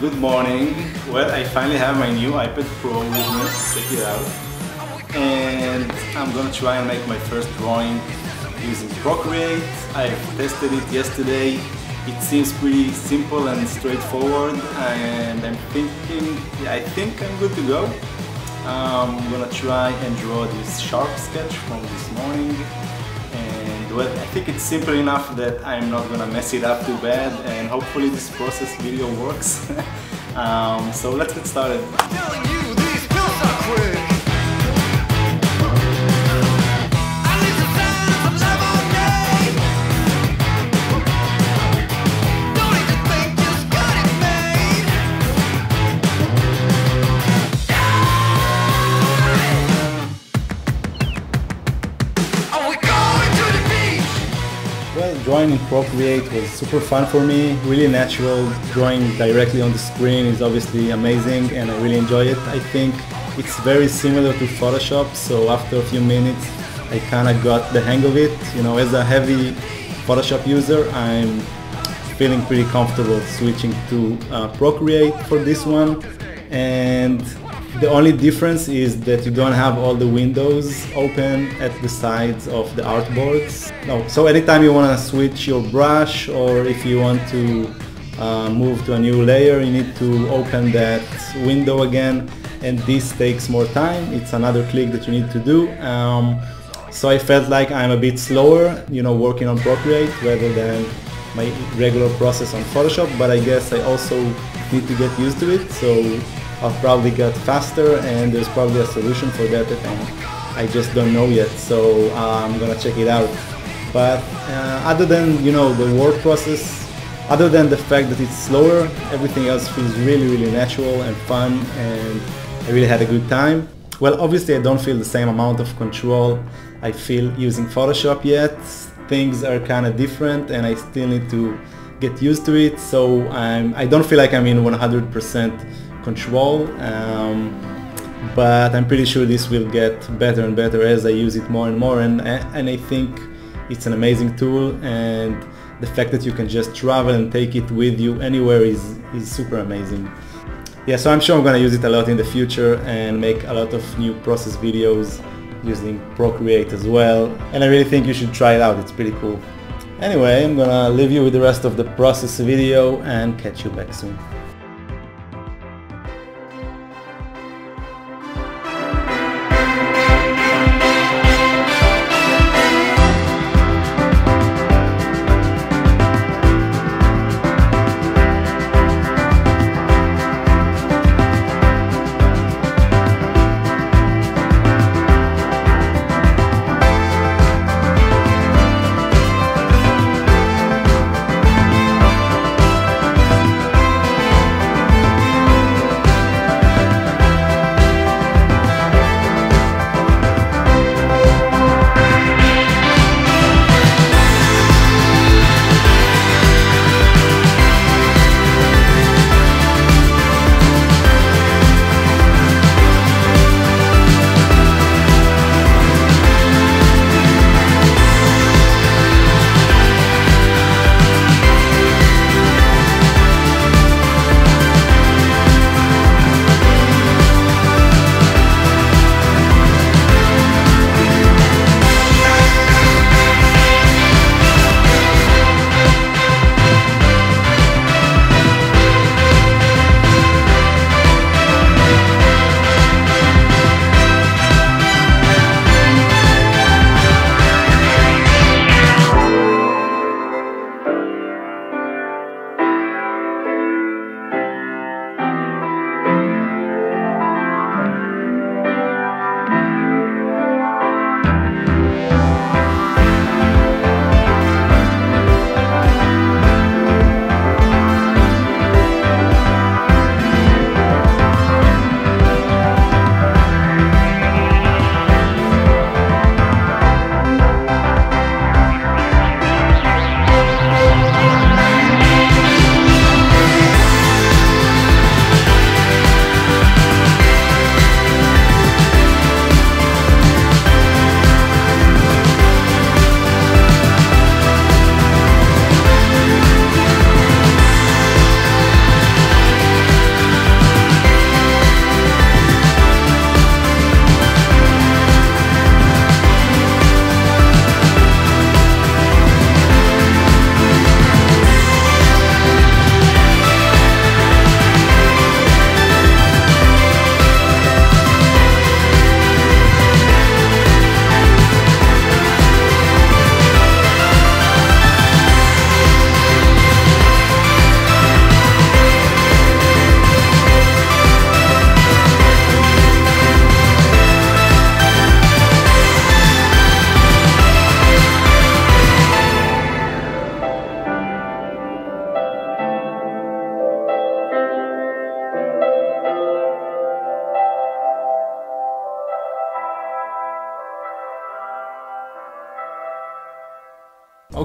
Well, I finally have my new iPad Pro with me. Check it out. And I'm gonna try and make my first drawing using Procreate. I've tested it yesterday. It seems pretty simple and straightforward and I'm thinking, I think I'm good to go. I'm gonna try and draw this sharp sketch from this morning and well, I think it's simple enough that I'm not gonna mess it up too bad and hopefully this process video works. Um, so let's get started. Drawing in Procreate was super fun for me, really natural. Drawing directly on the screen is obviously amazing and I really enjoy it. I think it's very similar to Photoshop, so after a few minutes I kind of got the hang of it. You know, as a heavy Photoshop user, I'm feeling pretty comfortable switching to uh, Procreate for this one. And the only difference is that you don't have all the windows open at the sides of the artboards. No, so anytime you want to switch your brush or if you want to uh, move to a new layer, you need to open that window again and this takes more time. It's another click that you need to do. Um, so I felt like I'm a bit slower, you know, working on Procreate rather than my regular process on Photoshop, but I guess I also need to get used to it. So I'll probably get faster and there's probably a solution for that and I just don't know yet. So uh, I'm gonna check it out. But uh, other than you know the work process other than the fact that it's slower everything else feels really really natural and fun and I really had a good time. Well obviously I don't feel the same amount of control I feel using Photoshop yet. Things are kind of different and I still need to get used to it. So I'm, I don't feel like I'm in 100% control um, but I'm pretty sure this will get better and better as I use it more and more and, and I think it's an amazing tool and the fact that you can just travel and take it with you anywhere is, is super amazing. Yeah, so I'm sure I'm gonna use it a lot in the future and make a lot of new process videos using Procreate as well and I really think you should try it out, it's pretty cool. Anyway, I'm gonna leave you with the rest of the process video and catch you back soon.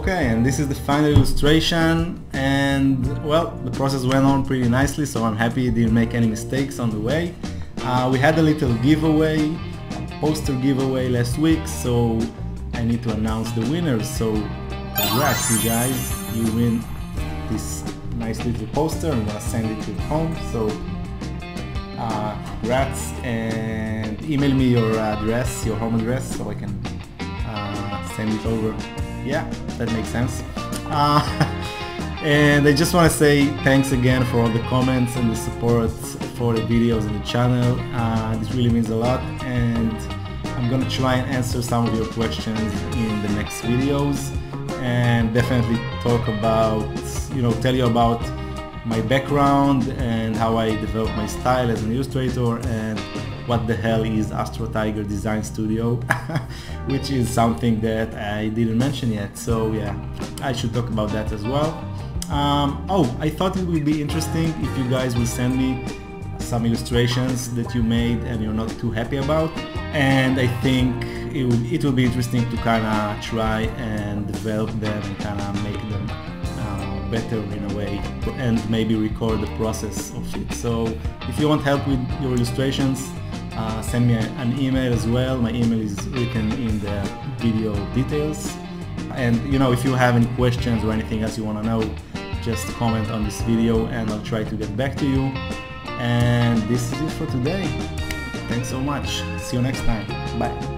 Okay, and this is the final illustration and well, the process went on pretty nicely so I'm happy it didn't make any mistakes on the way. Uh, we had a little giveaway, a poster giveaway last week so I need to announce the winners so congrats you guys, you win this nice little poster, I'm gonna send it to home. So uh, congrats and email me your address, your home address so I can uh, send it over yeah, that makes sense. Uh, and I just want to say thanks again for all the comments and the support for the videos and the channel. Uh, this really means a lot and I'm gonna try and answer some of your questions in the next videos and definitely talk about, you know, tell you about my background and how I developed my style as an illustrator and what the hell is Astro Tiger Design Studio, which is something that I didn't mention yet. So yeah, I should talk about that as well. Um, oh, I thought it would be interesting if you guys will send me some illustrations that you made and you're not too happy about. And I think it will, it will be interesting to kind of try and develop them and kind of make them uh, better in a way and maybe record the process of it. So if you want help with your illustrations, uh, send me a, an email as well. My email is written in the video details. And you know, if you have any questions or anything else you want to know, just comment on this video and I'll try to get back to you. And this is it for today. Thanks so much. See you next time. Bye.